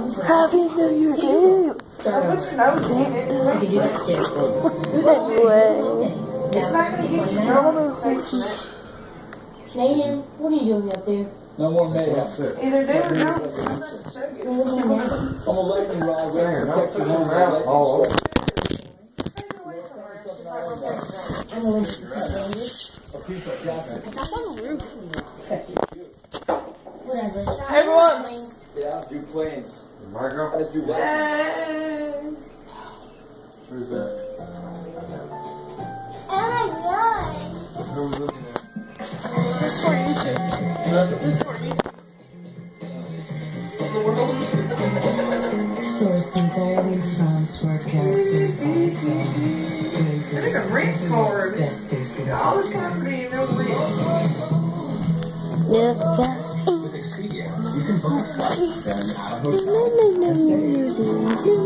Happy New Year to you. Over. I could do that too. Anyway. It's not get you going. What are you doing up there? No more mayhem. Either do or you now? I'm ready to protect you from the lightning Oh, strike. I'm going to cut dangerous. A piece of plastic. Whatever. Hey, everyone. Yeah, do planes. Margot? Let's do what? Hey. Who's that? Oh my god. Who's looking at? This for YouTube. This for you. Sourced entirely in France for a character its. I think a rent card. Best tasting. All this company, no rent. Yeah, yes. You can book a flight, then add a No, hotel. no, no, New Year's Eve. New